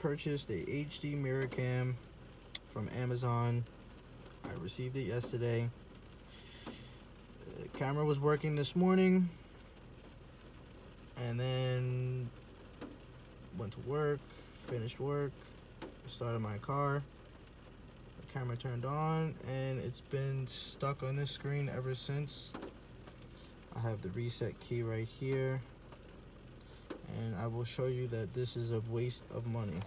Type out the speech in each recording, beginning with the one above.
purchased a HD mirror cam from Amazon. I received it yesterday. The camera was working this morning. And then went to work, finished work, started my car. The camera turned on and it's been stuck on this screen ever since. I have the reset key right here and I will show you that this is a waste of money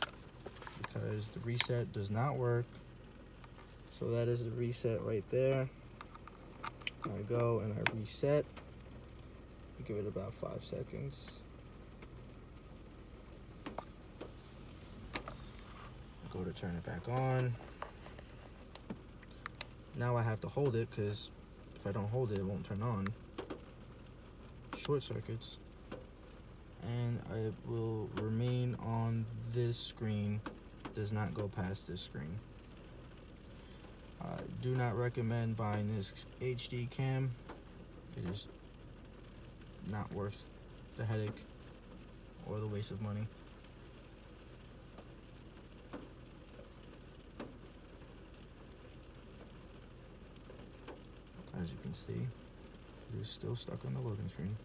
because the reset does not work. So that is the reset right there. I go and I reset. Give it about five seconds. Go to turn it back on. Now I have to hold it because if I don't hold it it won't turn on. Short circuits. And will remain on this screen does not go past this screen. Uh, do not recommend buying this HD cam. It is not worth the headache or the waste of money. As you can see it is still stuck on the loading screen